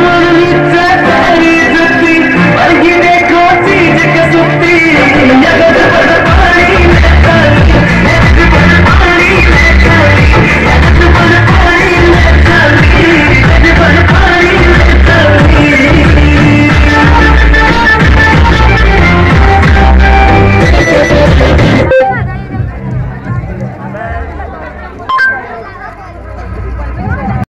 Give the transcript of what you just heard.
Hallelujah.